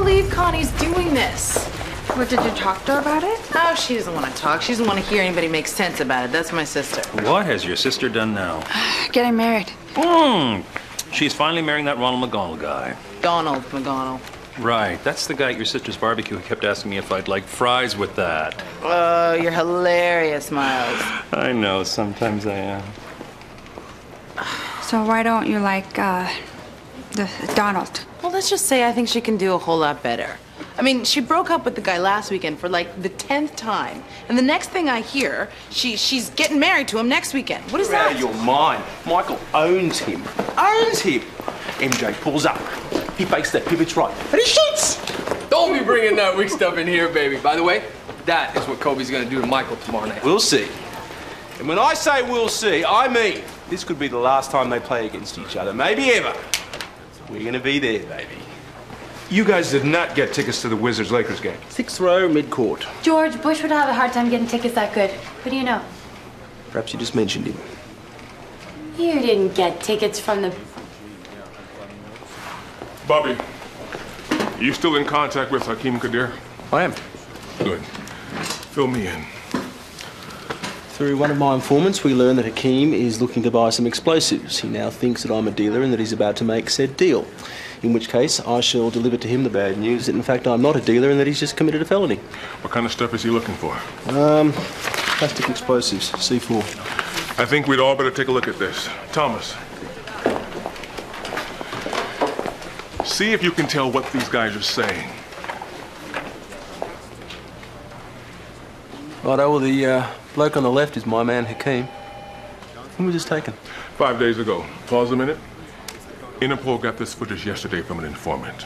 believe Connie's doing this. What, did you talk to her about it? Oh, she doesn't want to talk. She doesn't want to hear anybody make sense about it. That's my sister. What has your sister done now? Getting married. Hmm. She's finally marrying that Ronald McGonagall guy. Donald McGonagall. Right. That's the guy at your sister's barbecue who kept asking me if I'd like fries with that. Oh, you're hilarious, Myles. I know. Sometimes I am. So why don't you like, uh, the Donald? Well, let's just say I think she can do a whole lot better. I mean, she broke up with the guy last weekend for like the tenth time, and the next thing I hear, she she's getting married to him next weekend. What is You're out that? of your mind. Michael owns him. Owns him. MJ pulls up. He fakes that pivot's right. And he shoots! Don't be bringing that weak stuff in here, baby. By the way, that is what Kobe's gonna do to Michael tomorrow night. We'll see. And when I say we'll see, I mean this could be the last time they play against each other. Maybe ever. We're gonna be there, baby. You guys did not get tickets to the Wizards Lakers game. Sixth row, mid-court. George Bush would have a hard time getting tickets that good. What do you know? Perhaps you just mentioned him. You didn't get tickets from the. Bobby, are you still in contact with Hakeem Kadir? I am. Good. Fill me in. Through one of my informants, we learn that Hakeem is looking to buy some explosives. He now thinks that I'm a dealer and that he's about to make said deal. In which case, I shall deliver to him the bad news that in fact I'm not a dealer and that he's just committed a felony. What kind of stuff is he looking for? Um, plastic explosives, C4. I think we'd all better take a look at this. Thomas. See if you can tell what these guys are saying. Righto, well, the uh, bloke on the left is my man Hakeem. When was this taken? Five days ago. Pause a minute. Interpol got this footage yesterday from an informant.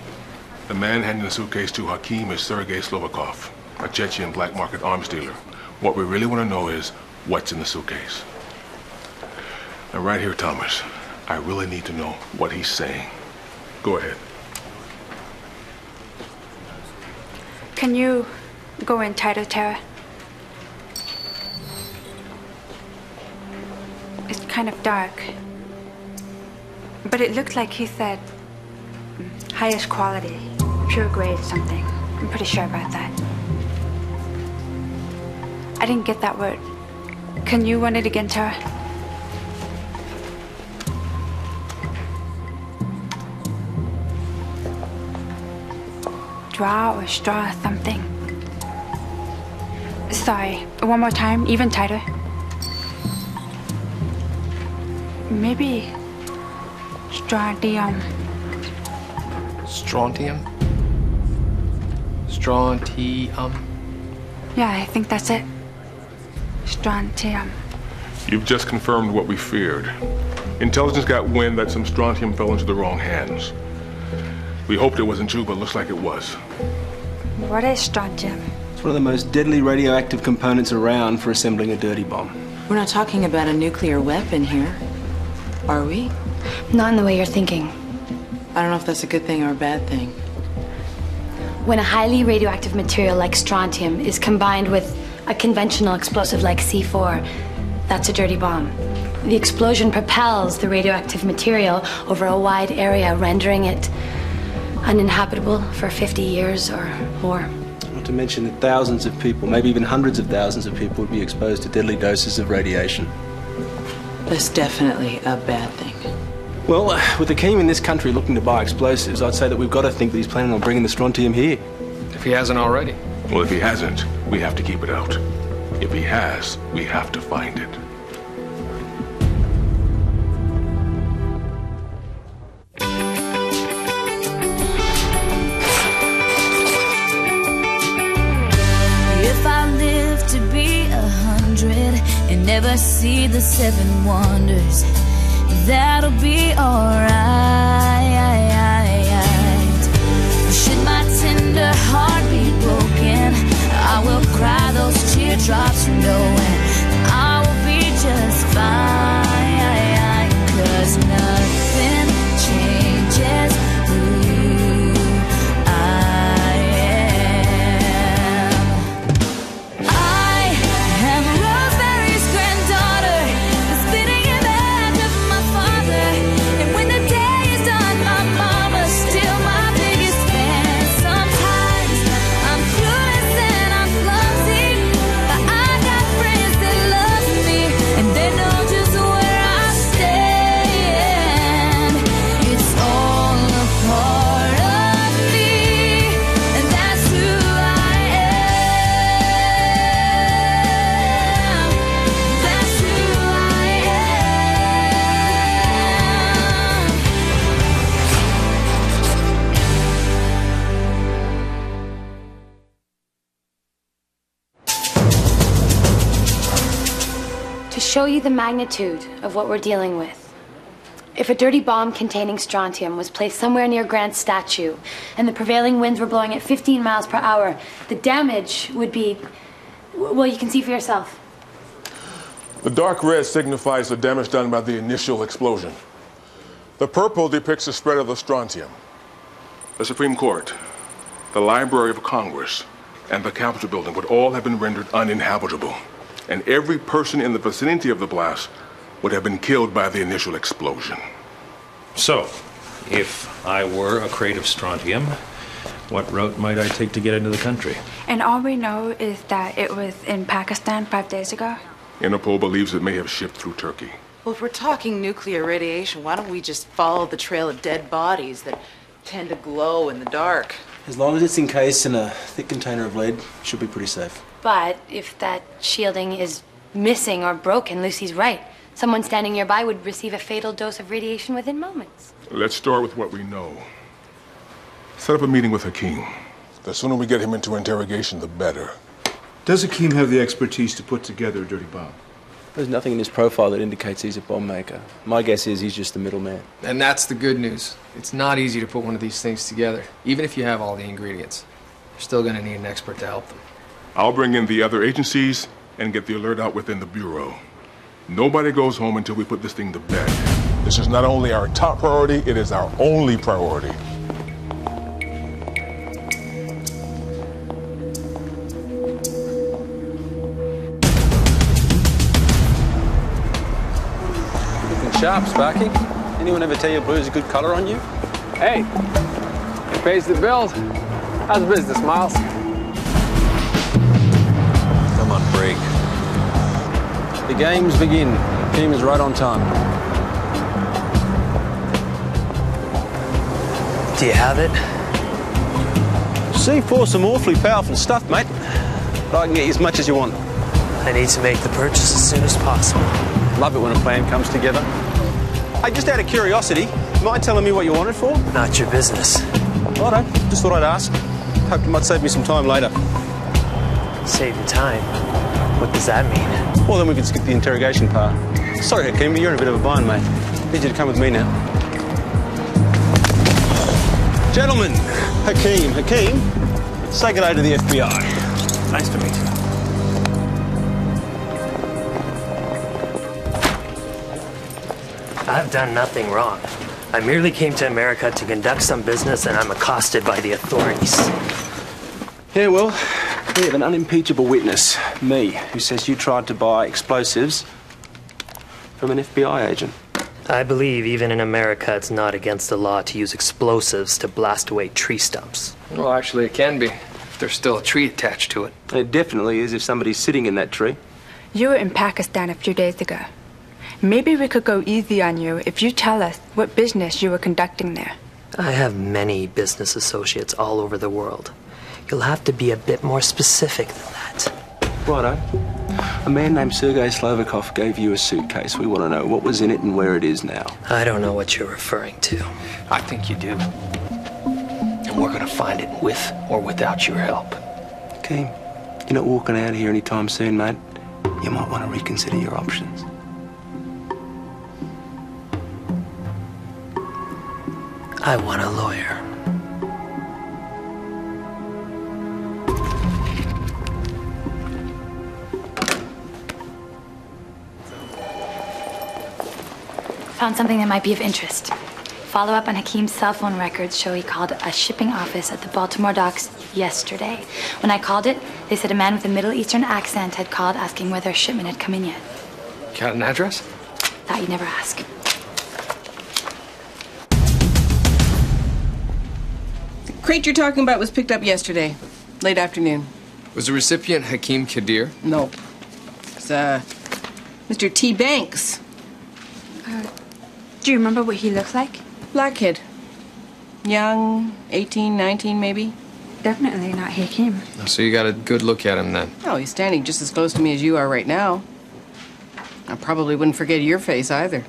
The man handing the suitcase to Hakeem is Sergei Slovakov, a Chechen black market arms dealer. What we really want to know is what's in the suitcase. Now, right here, Thomas, I really need to know what he's saying. Go ahead. Can you go in tighter, Tara? It's kind of dark. But it looked like he said highest quality, pure grade something. I'm pretty sure about that. I didn't get that word. Can you run it again, Tara? Draw or straw something. Sorry, one more time, even tighter. Maybe strontium. Strontium? Strontium? Yeah, I think that's it. Strontium. You've just confirmed what we feared. Intelligence got wind that some strontium fell into the wrong hands. We hoped it wasn't you, but looks like it was. What is strontium? It's one of the most deadly radioactive components around for assembling a dirty bomb. We're not talking about a nuclear weapon here, are we? Not in the way you're thinking. I don't know if that's a good thing or a bad thing. When a highly radioactive material like strontium is combined with a conventional explosive like C4, that's a dirty bomb. The explosion propels the radioactive material over a wide area, rendering it uninhabitable for 50 years or more. Not to mention that thousands of people, maybe even hundreds of thousands of people, would be exposed to deadly doses of radiation. That's definitely a bad thing. Well, uh, with Hakeem in this country looking to buy explosives, I'd say that we've got to think that he's planning on bringing the strontium here. If he hasn't already. Well, if he hasn't, we have to keep it out. If he has, we have to find it. Never see the seven wonders, that'll be alright. Should my tender heart be broken, I will cry those teardrops knowing I will be just fine. Show you the magnitude of what we're dealing with. If a dirty bomb containing strontium was placed somewhere near Grant's statue and the prevailing winds were blowing at 15 miles per hour, the damage would be. Well, you can see for yourself. The dark red signifies the damage done by the initial explosion. The purple depicts the spread of the strontium. The Supreme Court, the Library of Congress, and the Capitol building would all have been rendered uninhabitable, and every person in the vicinity of the blast would have been killed by the initial explosion. So, if I were a crate of strontium, what route might I take to get into the country? And all we know is that it was in Pakistan five days ago. Interpol believes it may have shipped through Turkey. Well, if we're talking nuclear radiation, why don't we just follow the trail of dead bodies that tend to glow in the dark? As long as it's encased in a thick container of lead, it should be pretty safe. But if that shielding is missing or broken, Lucy's right. Someone standing nearby would receive a fatal dose of radiation within moments. Let's start with what we know. Set up a meeting with Hakim. The sooner we get him into interrogation, the better. Does Hakim have the expertise to put together a dirty bomb? There's nothing in his profile that indicates he's a bomb maker. My guess is he's just the middleman. And that's the good news. It's not easy to put one of these things together, even if you have all the ingredients. You're still gonna need an expert to help them. I'll bring in the other agencies and get the alert out within the Bureau. Nobody goes home until we put this thing to bed. This is not only our top priority, it is our only priority. Looking sharp, Sparky. Anyone ever tell you blue's a good colour on you? Hey, it pays the bills. How's business, Myles? The games begin. Team is right on time. Do you have it? C4 some awfully powerful stuff, mate. But I can get you as much as you want. I need to make the purchase as soon as possible. Love it when a plan comes together. Hey, just out of curiosity, mind telling me what you want it for? Not your business. Righto, just thought I'd ask. Hope it might save me some time later. Save you time. What does that mean? Well, then we can skip the interrogation part. Sorry, Hakim, but you're in a bit of a bind, mate. Need you to come with me now. Gentlemen, Hakim, Hakim, say good day to the FBI. Nice to meet you. I've done nothing wrong. I merely came to America to conduct some business and I'm accosted by the authorities. Yeah, well, we have an unimpeachable witness, me, who says you tried to buy explosives from an FBI agent. I believe even in America it's not against the law to use explosives to blast away tree stumps. Well, actually, it can be if there's still a tree attached to it. It definitely is if somebody's sitting in that tree. You were in Pakistan a few days ago. Maybe we could go easy on you if you tell us what business you were conducting there. I have many business associates all over the world. You'll have to be a bit more specific than that. Righto. A man named Sergei Slovakov gave you a suitcase. We want to know what was in it and where it is now. I don't know what you're referring to. I think you do. And we're gonna find it with or without your help. Okay. you're not walking out of here anytime soon, mate. You might want to reconsider your options. I want a lawyer. Found something that might be of interest. Follow up on Hakim's cell phone records show he called a shipping office at the Baltimore docks yesterday. When I called it, they said a man with a Middle Eastern accent had called asking whether a shipment had come in yet. Got an address? Thought you'd never ask. The crate you're talking about was picked up yesterday, late afternoon. Was the recipient Hakeem Kadir? No. It's, uh, Mr. T. Banks. Do you remember what he looks like? Black kid. Young, 18, 19 maybe. Definitely not Hakim. Oh, so you got a good look at him then. Oh, he's standing just as close to me as you are right now. I probably wouldn't forget your face either.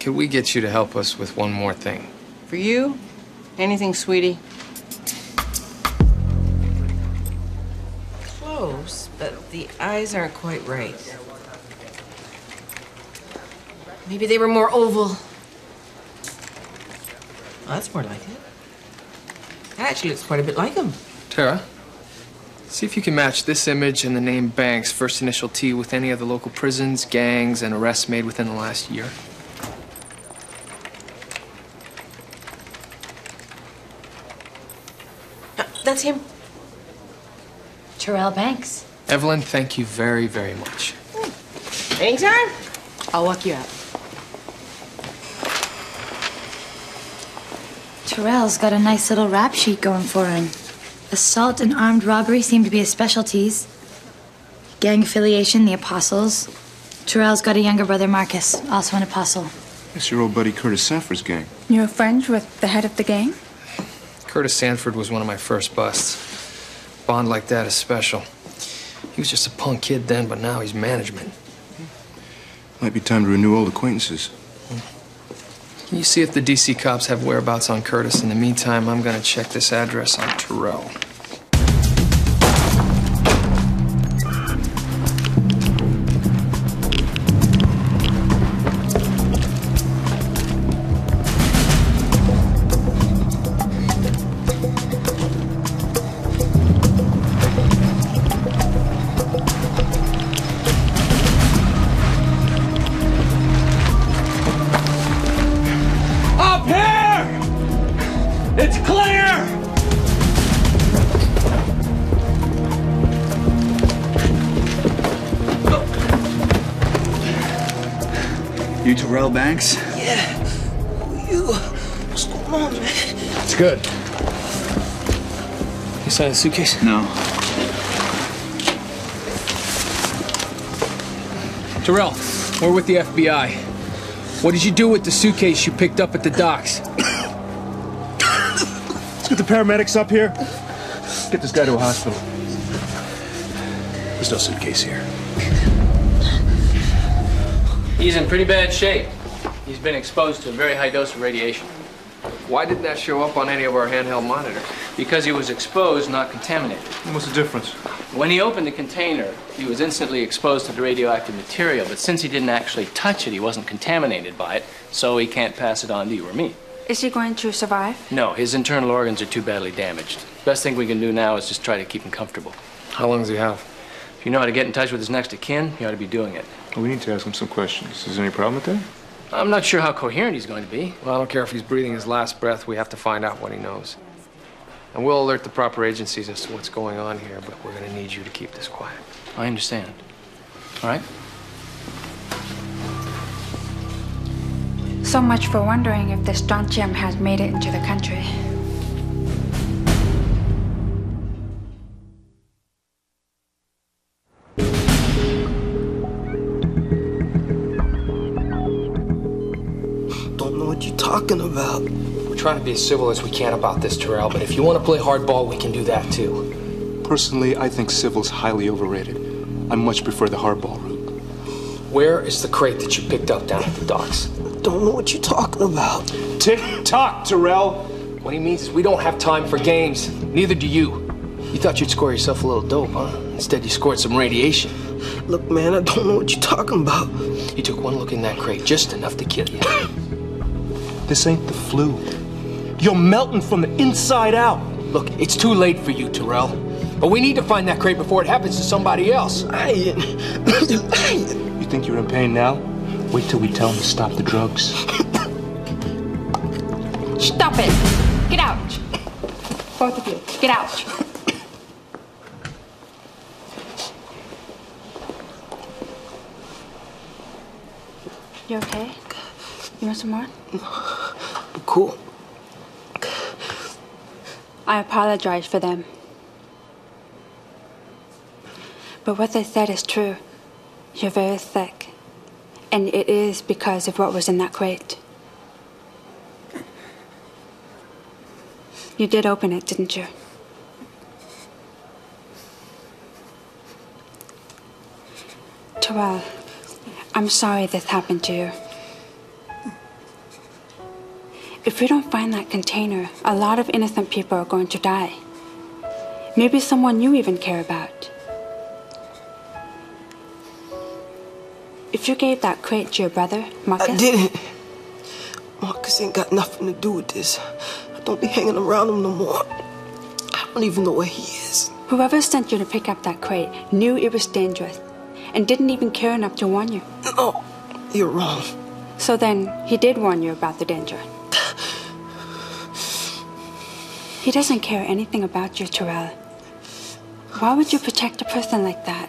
Could we get you to help us with one more thing? For you, anything, sweetie. Close, but the eyes aren't quite right. Maybe they were more oval. Oh, that's more like it. That actually looks quite a bit like him. Tara, see if you can match this image and the name Banks, first initial T, with any of the local prisons, gangs, and arrests made within the last year. Uh, that's him. Terrell Banks. Evelyn, thank you very, very much. Anytime. I'll walk you out. Terrell's got a nice little rap sheet going for him. Assault and armed robbery seem to be his specialties. Gang affiliation, the Apostles. Terrell's got a younger brother, Marcus, also an apostle. It's your old buddy Curtis Sanford's gang. You're friends with the head of the gang? Curtis Sanford was one of my first busts. Bond like that is special. He was just a punk kid then, but now he's management. Might be time to renew old acquaintances. You see if the DC cops have whereabouts on Curtis? In the meantime, I'm gonna check this address on Terrell. You Terrell Banks? Yeah. Who you? What's going on, man? It's good. You signed the suitcase? No. Terrell, we're with the FBI. What did you do with the suitcase you picked up at the docks? Let's get the paramedics up here. Get this guy to a hospital. There's no suitcase here. He's in pretty bad shape. He's been exposed to a very high dose of radiation. Why didn't that show up on any of our handheld monitors? Because he was exposed, not contaminated. What's the difference? When he opened the container, he was instantly exposed to the radioactive material, but since he didn't actually touch it, he wasn't contaminated by it, so he can't pass it on to you or me. Is he going to survive? No, his internal organs are too badly damaged. Best thing we can do now is just try to keep him comfortable. How long does he have? If you know how to get in touch with his next of kin, you ought to be doing it. We need to ask him some questions. Is there any problem with that? I'm not sure how coherent he's going to be. Well, I don't care if he's breathing his last breath. We have to find out what he knows. And we'll alert the proper agencies as to what's going on here, but we're going to need you to keep this quiet. I understand. All right? So much for wondering if the strontium has made it into the country. Talking about. We're trying to be as civil as we can about this, Terrell, but if you want to play hardball, we can do that too. Personally, I think civil's highly overrated. I much prefer the hardball route. Where is the crate that you picked up down at the docks? Don't know what you're talking about. Tick tock, Terrell. What he means is we don't have time for games. Neither do you. You thought you'd score yourself a little dope, huh? Instead, you scored some radiation. Look, man, I don't know what you're talking about. You took one look in that crate, just enough to kill you. This ain't the flu. You're melting from the inside out. Look, it's too late for you, Terrell. But we need to find that crate before it happens to somebody else. You think you're in pain now? Wait till we tell him to stop the drugs. Stop it! Get out! Both of you, get out! You okay? You want some more? Cool. I apologize for them. But what they said is true. You're very sick. And it is because of what was in that crate. You did open it, didn't you? Terrell, I'm sorry this happened to you. If we don't find that container, a lot of innocent people are going to die. Maybe someone you even care about. If you gave that crate to your brother, Marcus. I didn't. Marcus ain't got nothing to do with this. I don't be hanging around him no more. I don't even know where he is. Whoever sent you to pick up that crate knew it was dangerous and didn't even care enough to warn you. No, you're wrong. So then, he did warn you about the danger. He doesn't care anything about you, Terrell. Why would you protect a person like that?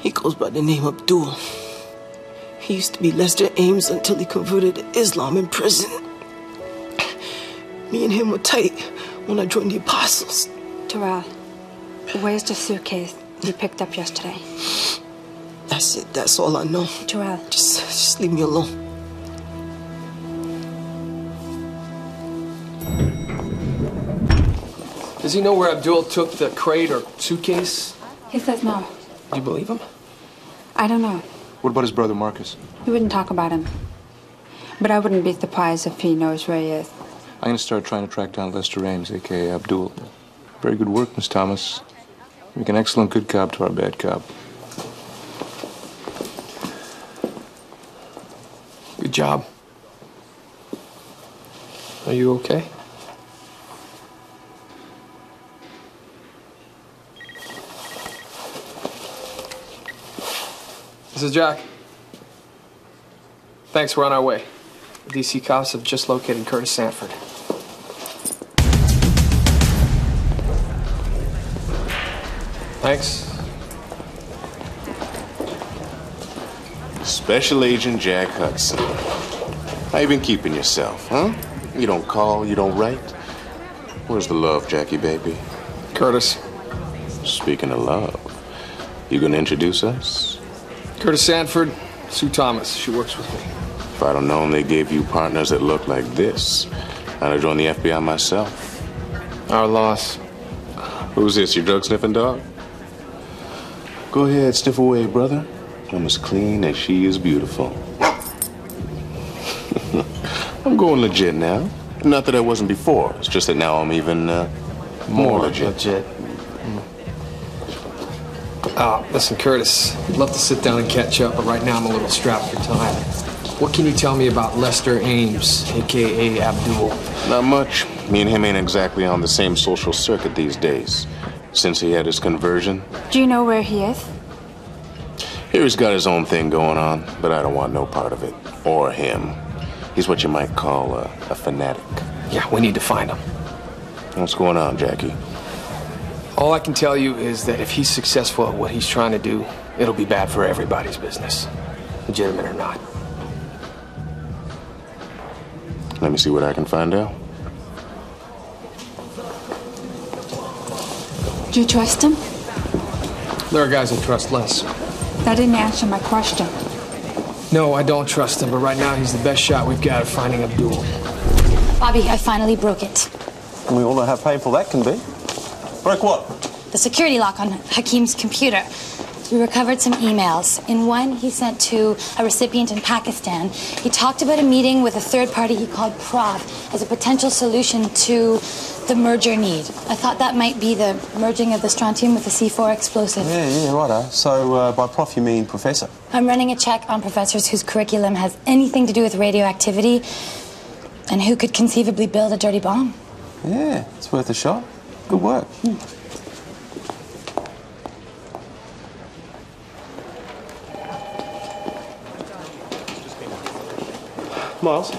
He goes by the name Abdul. He used to be Lester Ames until he converted to Islam in prison. Me and him were tight when I joined the Apostles. Terrell, where's the suitcase you picked up yesterday? That's it. That's all I know. Terrell. Just, just leave me alone. Does he know where Abdul took the crate or suitcase? He says no. Do you believe him? I don't know. What about his brother Marcus? He wouldn't talk about him. But I wouldn't be surprised if he knows where he is. I'm gonna start trying to track down Lester Ames, aka Abdul. Very good work, Miss Thomas. Make an excellent good cop to our bad cop. Good job. Are you okay? This is Jack. Thanks, we're on our way. The DC cops have just located Curtis Sanford. Thanks. Special Agent Jack Hudson. How you been keeping yourself, huh? You don't call, you don't write. Where's the love, Jackie baby? Curtis. Speaking of love, you gonna introduce us? Curtis Sanford, Sue Thomas. She works with me. If I'd have known they gave you partners that look like this, I'd have joined the FBI myself. Our loss. Who's this, your drug sniffing dog? Go ahead, sniff away, brother. I'm as clean as she is beautiful. I'm going legit now. Not that I wasn't before. It's just that now I'm even uh, more, legit. legit. Uh, listen, Curtis, I'd love to sit down and catch up, but right now I'm a little strapped for time. What can you tell me about Lester Ames, aka Abdul? Not much. Me and him ain't exactly on the same social circuit these days. Since he had his conversion, Do you know where he is? here he's got his own thing going on, but I don't want no part of it. Or him. He's what you might call a, a fanatic. Yeah, we need to find him. What's going on, Jackie? All I can tell you is that if he's successful at what he's trying to do, it'll be bad for everybody's business, legitimate or not. Let me see what I can find out. Do you trust him? There are guys I trust less. That didn't answer my question. No, I don't trust him, but right now he's the best shot we've got at finding Abdul. Bobby, I finally broke it. We all know how painful that can be. Broke what? The security lock on Hakim's computer. We recovered some emails. In one, he sent to a recipient in Pakistan. He talked about a meeting with a third party he called Prof as a potential solution to the merger need. I thought that might be the merging of the strontium with the C4 explosive. Yeah, yeah, right. righto. So uh, by prof you mean professor? I'm running a check on professors whose curriculum has anything to do with radioactivity and who could conceivably build a dirty bomb. Yeah, it's worth a shot. Good work. Myles?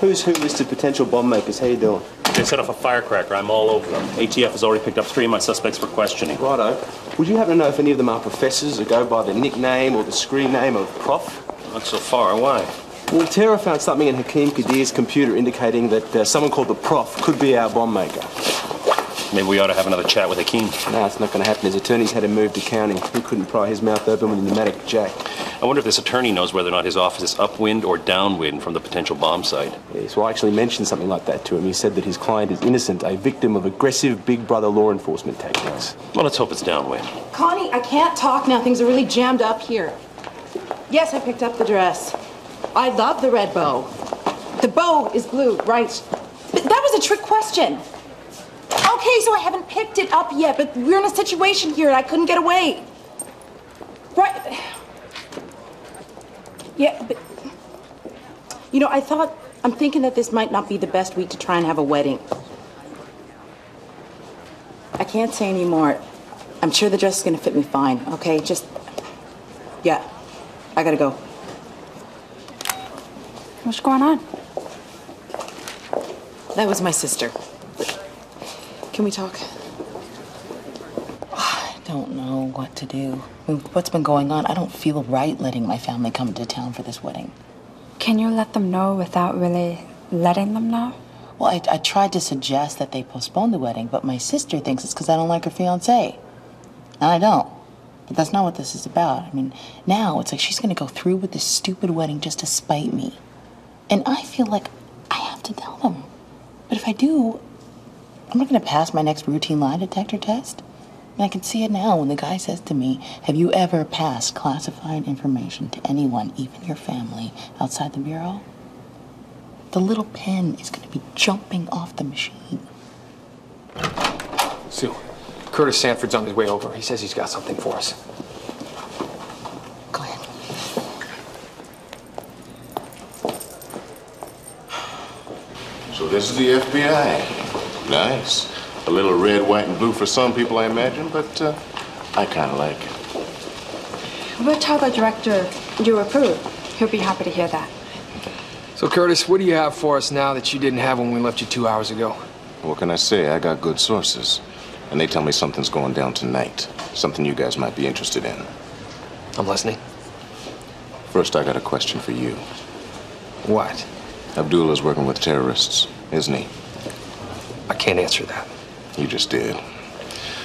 Who's who listed potential bomb makers? How you doing? They set off a firecracker. I'm all over them. ATF has already picked up three of my suspects for questioning. Righto. Would you happen to know if any of them are professors that go by the nickname or the screen name of Prof? Not so far. Why? Well, Tara found something in Hakeem Kadir's computer indicating that uh, someone called the Prof could be our bomb maker. Maybe we ought to have another chat with Hakeem. No, it's not going to happen. His attorney's had him moved to county. He couldn't pry his mouth open with a pneumatic jack. I wonder if this attorney knows whether or not his office is upwind or downwind from the potential bomb site. Yes, well, I actually mentioned something like that to him. He said that his client is innocent, a victim of aggressive Big Brother law enforcement tactics. Well, let's hope it's downwind. Connie, I can't talk now. Things are really jammed up here. Yes, I picked up the dress. I love the red bow. The bow is blue, right? But that was a trick question. Okay, so I haven't picked it up yet, but we're in a situation here and I couldn't get away. Right. Yeah, but. You know, I thought. I'm thinking that this might not be the best week to try and have a wedding. I can't say anymore. I'm sure the dress is gonna fit me fine, okay? Just. Yeah. I gotta go. What's going on? That was my sister. Can we talk? Ah, I don't know what to do. I mean, what's been going on? I don't feel right letting my family come to town for this wedding. Can you let them know without really letting them know? Well, I, I tried to suggest that they postpone the wedding, but my sister thinks it's because I don't like her fiance. And I don't. But that's not what this is about. I mean, now it's like she's going to go through with this stupid wedding just to spite me. And I feel like I have to tell them. But if I do, I'm not going to pass my next routine lie detector test. And I can see it now when the guy says to me, Have you ever passed classified information to anyone, even your family, outside the Bureau? The little pen is going to be jumping off the machine. Sue, Curtis Sanford's on his way over. He says he's got something for us. So this is the FBI. Nice. A little red, white, and blue for some people, I imagine, but uh, I kind of like it. We'll tell the director you approve. He'll be happy to hear that. So, Curtis, what do you have for us now that you didn't have when we left you two hours ago? What can I say? I got good sources. And they tell me something's going down tonight. Something you guys might be interested in. I'm listening. First, I got a question for you. What? Abdullah's working with terrorists, isn't he? I can't answer that. You just did.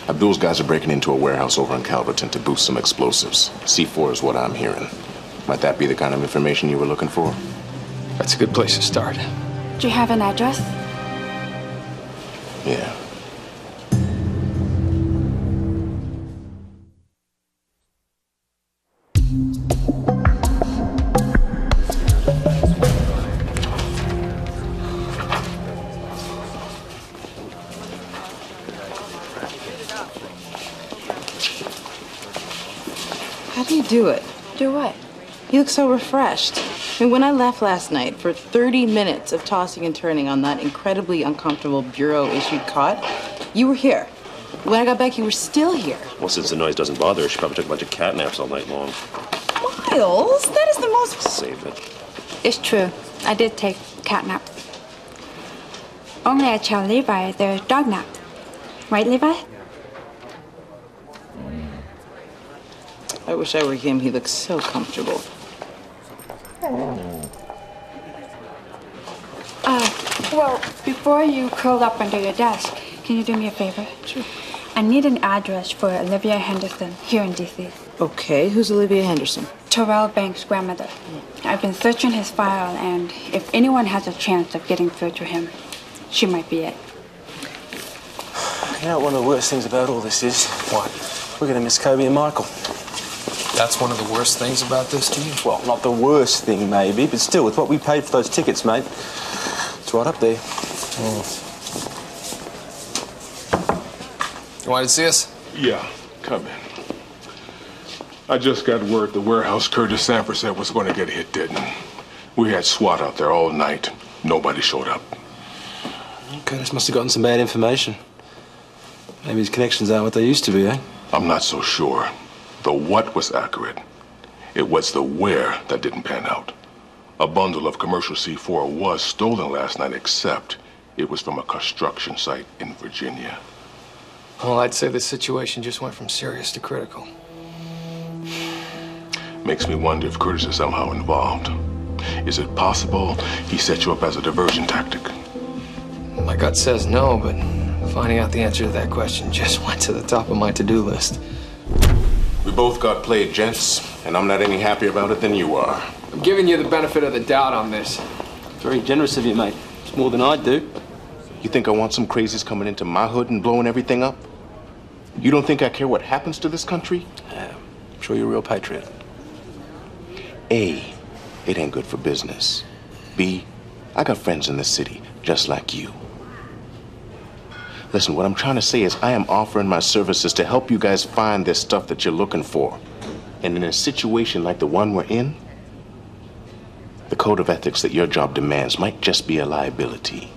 Abdul's guys are breaking into a warehouse over in Calverton to boost some explosives. C4 is what I'm hearing. Might that be the kind of information you were looking for? That's a good place to start. Do you have an address? Yeah. So refreshed. I mean, when I left last night for 30 minutes of tossing and turning on that incredibly uncomfortable bureau issued cot, you were here. When I got back, you were still here. Well, since the noise doesn't bother her, she probably took a bunch of cat naps all night long. Myles, that is the most. Save it. It's true. I did take cat nap. Only I tell Levi there's dog nap. Right, Levi? I wish I were him. He looks so comfortable. Uh, well, before you curl up under your desk, can you do me a favor? Sure. I need an address for Olivia Henderson here in D.C. Okay, who's Olivia Henderson? Terrell Banks' grandmother. I've been searching his file, and if anyone has a chance of getting through to him, she might be it. You know what one of the worst things about all this is? What? We're going to miss Kobe and Michael. That's one of the worst things about this to you? Well, not the worst thing, maybe, but still, with what we paid for those tickets, mate, it's right up there. You wanted to see us? Yeah, come in. I just got word the warehouse Curtis Sanford said was going to get hit didn't. We had SWAT out there all night. Nobody showed up. Curtis must have gotten some bad information. Maybe his connections aren't what they used to be, eh? I'm not so sure. The what was accurate. It was the where that didn't pan out. A bundle of commercial C4 was stolen last night, except it was from a construction site in Virginia. Well, I'd say the situation just went from serious to critical. Makes me wonder if Curtis is somehow involved. Is it possible he set you up as a diversion tactic? My gut says no, but finding out the answer to that question just went to the top of my to-do list. We both got played, gents, and I'm not any happier about it than you are. I'm giving you the benefit of the doubt on this. Very generous of you, mate. It's more than I'd do. You think I want some crazies coming into my hood and blowing everything up? You don't think I care what happens to this country? Yeah, I'm sure you're a real patriot. A, it ain't good for business. B, I got friends in the city just like you. Listen, what I'm trying to say is I am offering my services to help you guys find this stuff that you're looking for. And in a situation like the one we're in, the code of ethics that your job demands might just be a liability.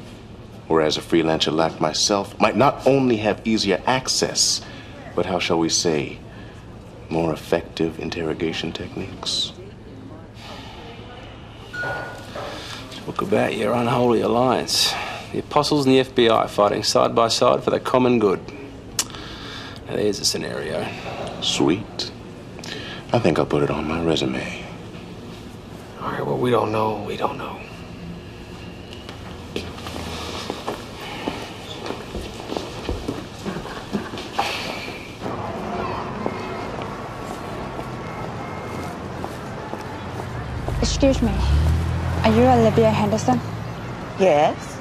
Whereas a freelancer like myself might not only have easier access, but how shall we say, more effective interrogation techniques. Talk about your unholy alliance. The apostles and the FBI fighting side by side for the common good. Now, there's a scenario. Sweet. I think I'll put it on my resume. All right, well, we don't know. We don't know. Excuse me. Are you Olivia Henderson? Yes,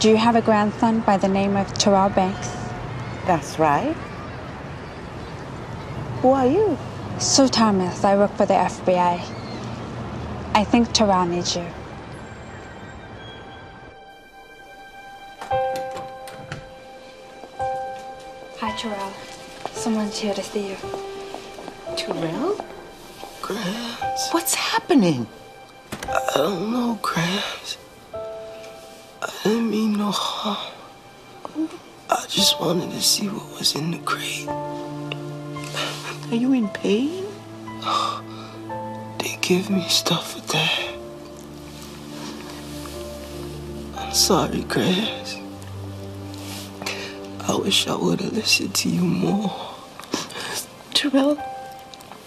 Do you have a grandson by the name of Terrell Banks? that's right. Who are you? Sue Thomas. I work for the FBI. I think Terrell needs you. Hi, Terrell. Someone's here to see you. Terrell? Gramps, What's happening? I don't know, Gramps. I didn't mean no harm. I just wanted to see what was in the crate. Are you in pain? They give me stuff for that. I'm sorry, Gramps. I wish I would have listened to you more. Terrell,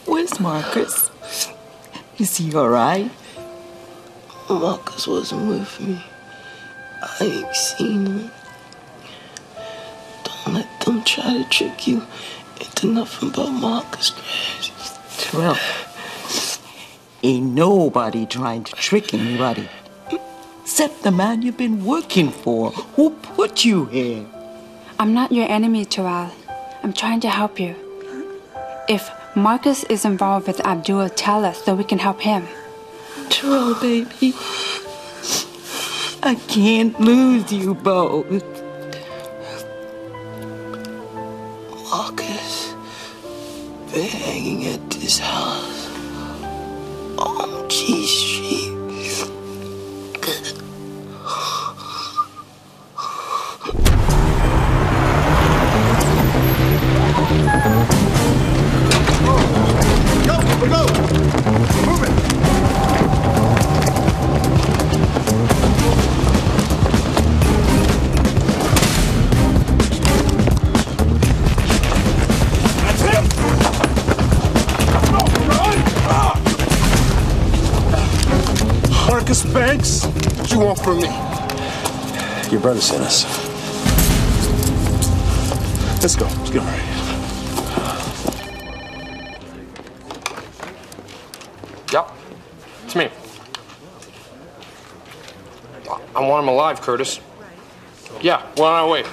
where's Marcus? Is he all right? Marcus wasn't with me. I ain't seen him. Don't let them try to trick you into nothing but Marcus, Gramps. Terrell, ain't nobody trying to trick anybody. Except the man you've been working for. Who put you here? I'm not your enemy, Terrell. I'm trying to help you. If Marcus is involved with Abdul, tell us so we can help him. Terrell, baby. I can't lose you both. Marcus been hanging at this house what you want from me? Your brother sent us. Let's go. Let's get go. Yep. It's me. I- I want him alive, Curtis. Yeah, we're on our way.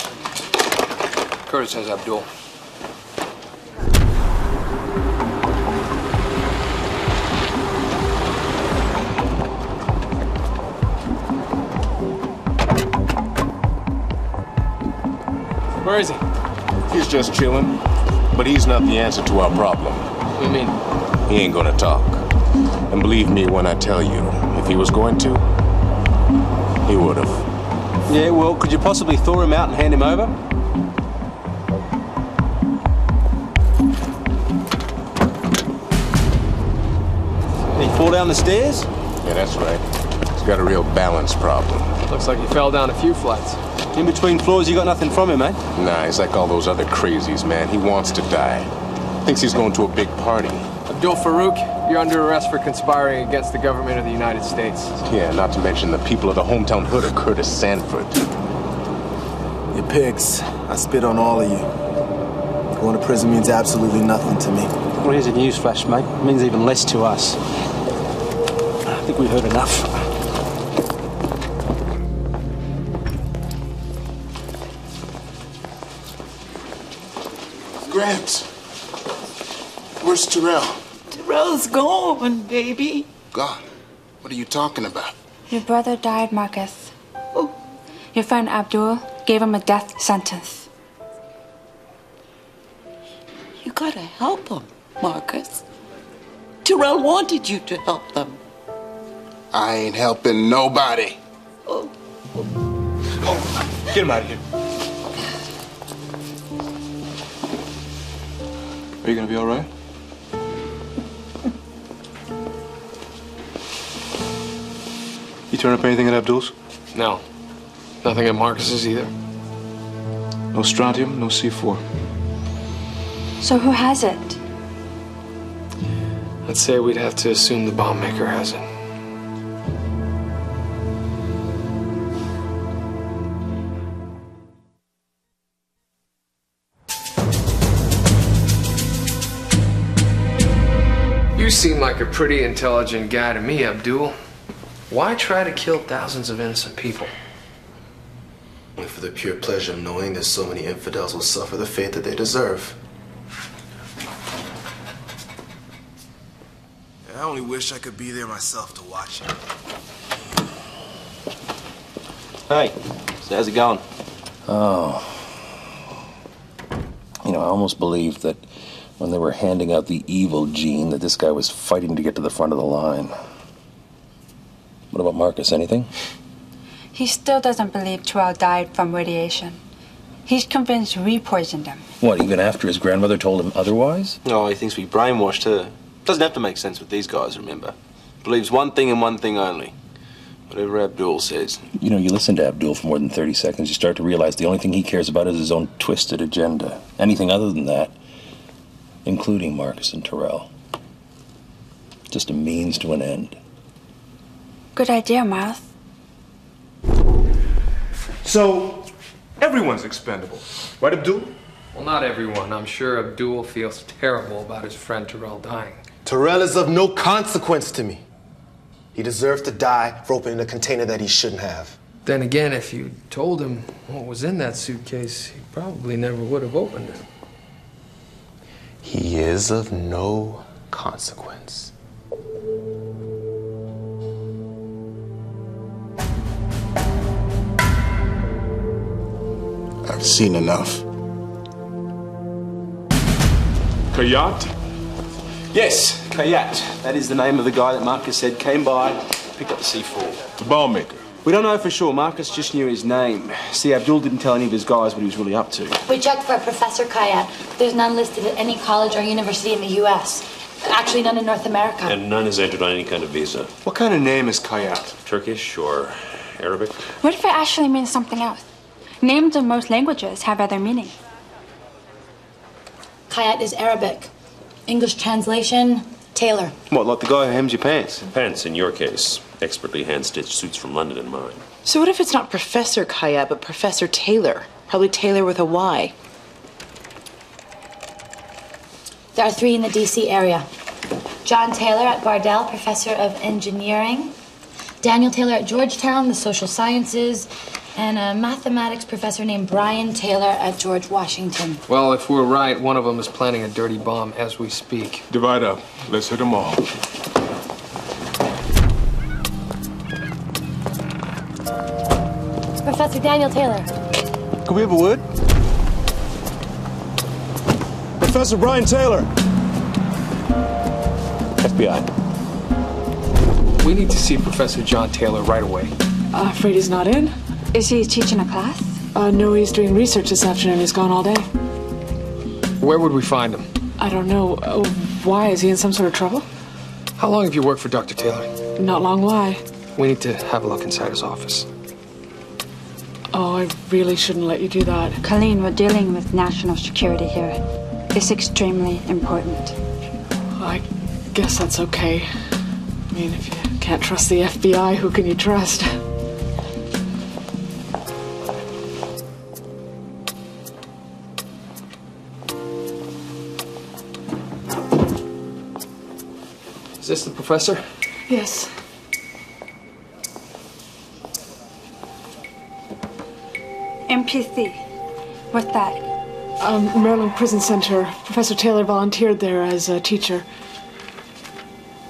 Curtis has Abdul. Where is he? He's just chilling, but he's not the answer to our problem. What do you mean? He ain't gonna talk. And believe me when I tell you, if he was going to, he would have. Yeah, well, could you possibly thaw him out and hand him over? Did he fall down the stairs? Yeah, that's right. He's got a real balance problem. Looks like he fell down a few flights. In between floors, you got nothing from him, eh? Nah, he's like all those other crazies, man. He wants to die. Thinks he's going to a big party. Abdul Farouk, you're under arrest for conspiring against the government of the United States. Yeah, not to mention the people of the hometown hood of Curtis Sanford. You pigs. I spit on all of you. Going to prison means absolutely nothing to me. Well, here's a news flash, mate. It means even less to us. I think we've heard enough. Gramps, where's Terrell? Terrell's gone, baby. God, what are you talking about? Your brother died, Marcus. Oh. Your friend Abdul gave him a death sentence. You gotta help him, Marcus. Terrell wanted you to help them. I ain't helping nobody. Oh. Oh. Get him out of here. Are you gonna be all right? You turn up anything at Abdul's? No. Nothing at Marcus's either. No strontium, no C4. So who has it? I'd say we'd have to assume the bomb maker has it. Seem like a pretty intelligent guy to me, Abdul. Why try to kill thousands of innocent people? Only for the pure pleasure of knowing that so many infidels will suffer the fate that they deserve. I only wish I could be there myself to watch it. Hey, so how's it going? Oh. You know, I almost believed that when they were handing out the evil gene that this guy was fighting to get to the front of the line. What about Marcus? Anything? He still doesn't believe Terrell died from radiation. He's convinced we poisoned him. What, even after his grandmother told him otherwise? Oh, he thinks we brainwashed her. Doesn't have to make sense with these guys, remember? Believes one thing and one thing only. Whatever Abdul says. You know, you listen to Abdul for more than 30 seconds, you start to realize the only thing he cares about is his own twisted agenda. Anything other than that, including Marcus and Terrell, just a means to an end. Good idea, Myles. So, everyone's expendable. Right, Abdul? Well, not everyone. I'm sure Abdul feels terrible about his friend Terrell dying. Terrell is of no consequence to me. He deserves to die for opening a container that he shouldn't have. Then again, if you told him what was in that suitcase, he probably never would have opened it. He is of no consequence. I've seen enough. Kayat? Yes, Kayat. That is the name of the guy that Marcus said came by, picked up the C4. The bomb maker. We don't know for sure. Marcus just knew his name. See, Abdul didn't tell any of his guys what he was really up to. We checked for Professor Kayat. There's none listed at any college or university in the U.S. Actually, none in North America. And none is entered on any kind of visa. What kind of name is Kayat? Turkish or Arabic? What if it actually means something else? Names in most languages have other meanings. Kayat is Arabic. English translation, Taylor. What, like the guy who hems your pants? Pants, in your case. Expertly hand-stitched suits from London in mine. So what if it's not Professor Kayat, but Professor Taylor? Probably Taylor with a Y. There are three in the D.C. area. John Taylor at Bardell, professor of engineering. Daniel Taylor at Georgetown, the social sciences. And a mathematics professor named Brian Taylor at George Washington. Well, if we're right, one of them is planning a dirty bomb as we speak. Divide up. Let's hit them all. Professor Daniel Taylor. Can we have a word? Professor Brian Taylor. FBI. We need to see Professor John Taylor right away. Uh, afraid he's not in. Is he teaching a class? Uh, no, he's doing research this afternoon. He's gone all day. Where would we find him? I don't know. Uh, why? Is he in some sort of trouble? How long have you worked for Dr. Taylor? Not long. Why? We need to have a look inside his office. Oh, I really shouldn't let you do that. Colleen, we're dealing with national security here. It's extremely important. I guess that's okay. I mean, if you can't trust the FBI, who can you trust? Is this the professor? Yes. MPC. What's that? Um, Maryland Prison Center. Professor Taylor volunteered there as a teacher.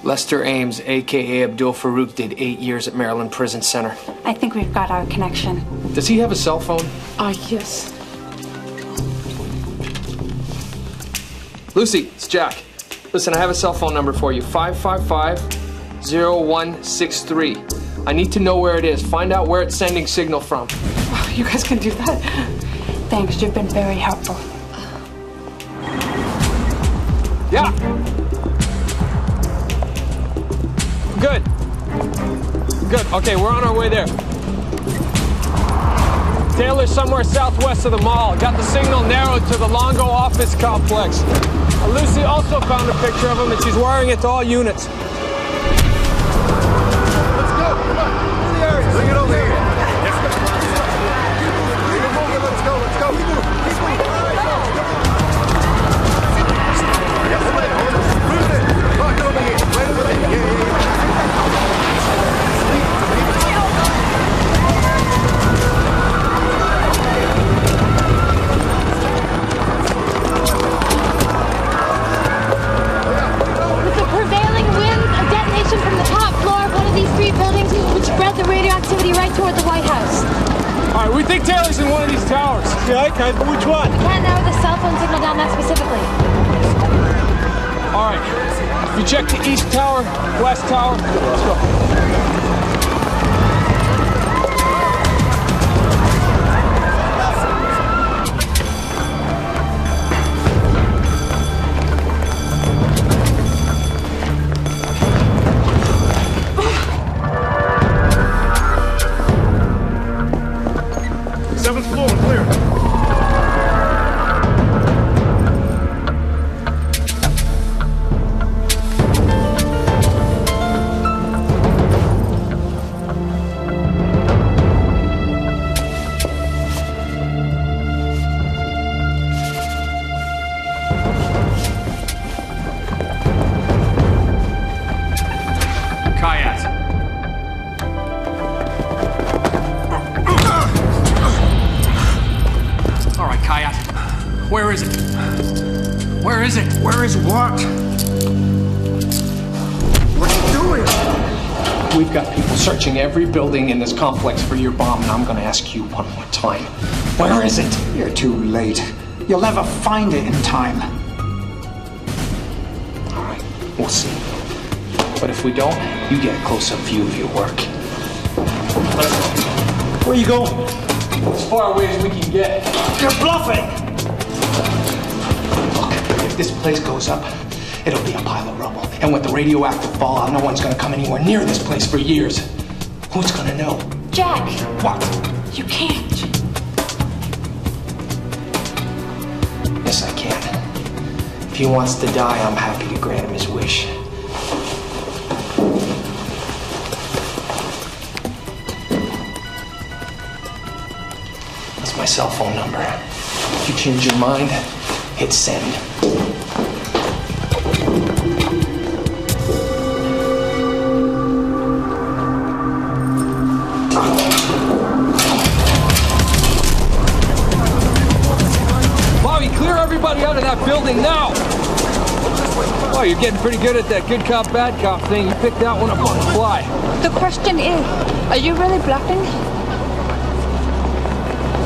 Lester Ames, aka Abdul Farouk, did eight years at Maryland Prison Center. I think we've got our connection. Does he have a cell phone? Ah, yes. Lucy, it's Jack. Listen, I have a cell phone number for you 555 0163. I need to know where it is. Find out where it's sending signal from. Oh, you guys can do that? Thanks, you've been very helpful. Yeah. Good. Good. Okay, we're on our way there. Taylor's somewhere southwest of the mall. Got the signal narrowed to the Longo office complex. Lucy also found a picture of him and she's wiring it to all units. Radioactivity toward the White House. All right, we think Taylor's in one of these towers. Yeah, okay, but which one? We can't narrow the cell phone signal down that specifically. All right. If you check the east tower, west tower, let's go. Building in this complex for your bomb, and I'm going to ask you one more time. Where is it? You're too late. You'll never find it in time. All right, we'll see. But if we don't, you get a close-up view of your work. Where are you going? As far away as we can get. You're bluffing! Look, if this place goes up, it'll be a pile of rubble. And with the radioactive fallout, no one's gonna come anywhere near this place for years. Who's gonna know? Jack! What? You can't. Yes, I can. If he wants to die, I'm happy to grant him his wish. That's my cell phone number. If you change your mind, hit send. You're getting pretty good at that good cop, bad cop thing. You picked that one up on the fly. The question is, are you really bluffing?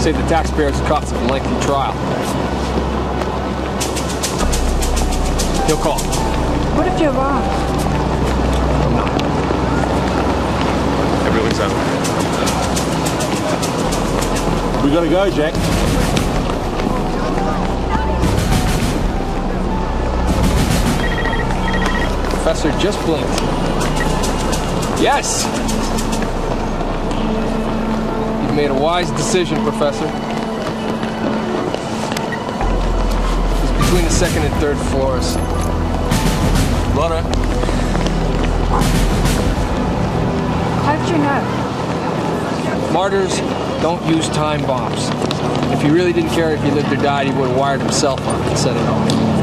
Save the taxpayers the cost of a lengthy trial. He'll call. What if you're wrong? Everything's out. We gotta go, Jack. Professor just blinked. Yes! You've made a wise decision, Professor. He's between the second and third floors. Laura, How did you know? martyrs don't use time bombs. If he really didn't care if he lived or died, he would have wired himself up and set it off.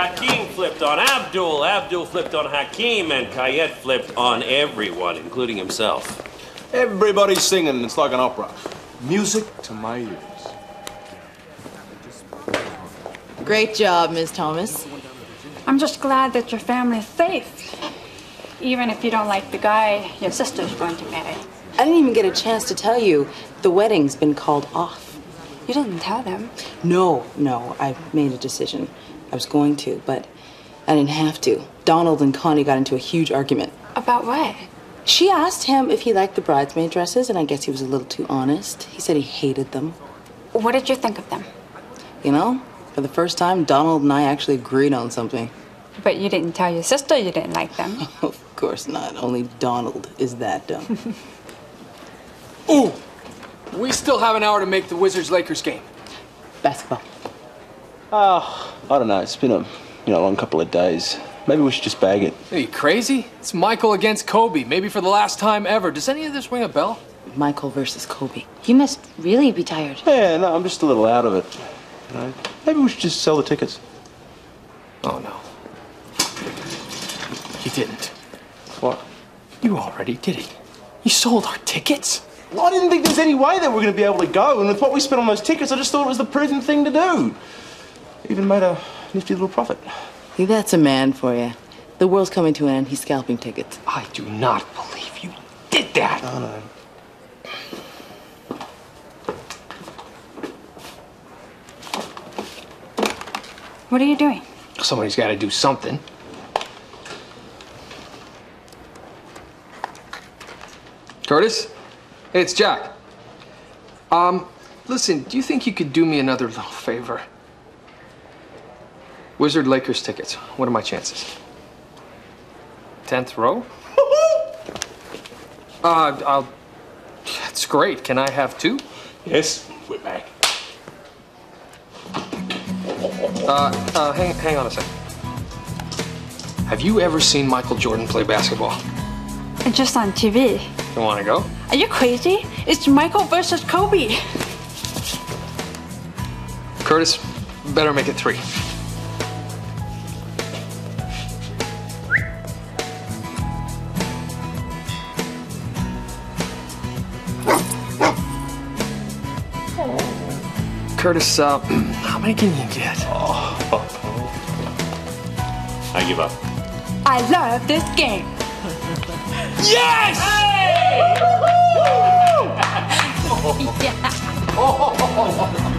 Hakeem flipped on Abdul, Abdul flipped on Hakeem, and Kayat flipped on everyone, including himself. Everybody's singing. It's like an opera. Music to my ears. Great job, Ms. Thomas. I'm just glad that your family's safe. Even if you don't like the guy your sister's going to marry. I didn't even get a chance to tell you the wedding's been called off. You didn't tell them. No, no, I made a decision. I was going to, but I didn't have to. Donald and Connie got into a huge argument. About what? She asked him if he liked the bridesmaid dresses, and I guess he was a little too honest. He said he hated them. What did you think of them? You know, for the first time, Donald and I actually agreed on something. But you didn't tell your sister you didn't like them. of course not. Only Donald is that dumb. Ooh! We still have an hour to make the Wizards Lakers game. Basketball. Oh, I don't know. It's been a you know long couple of days. Maybe we should just bag it. Are you crazy? It's Michael against Kobe, maybe for the last time ever. Does any of this ring a bell? Michael versus Kobe. You must really be tired. Yeah, no, I'm just a little out of it. You know, maybe we should just sell the tickets. Oh no. You didn't. What? You already did it. You sold our tickets? Well, I didn't think there's any way that we're going to be able to go, and with what we spent on those tickets, I just thought it was the prudent thing to do. Even made a nifty little profit. See, that's a man for you. The world's coming to an end. He's scalping tickets. I do not believe you did that. No, no. What are you doing? Somebody's got to do something. Curtis? Hey, it's Jack. Um, listen, do you think you could do me another little favor? Wizard Lakers tickets. What are my chances? Tenth row? uh, I'll. That's great. Can I have two? Yes, we're back. Uh, uh, hang, hang on a sec. Have you ever seen Michael Jordan play basketball? Just on TV. You want to go? Are you crazy? It's Michael versus Kobe. Curtis, better make it three. Curtis, uh, how many can you get? I give up. I love this game. Yes! yeah.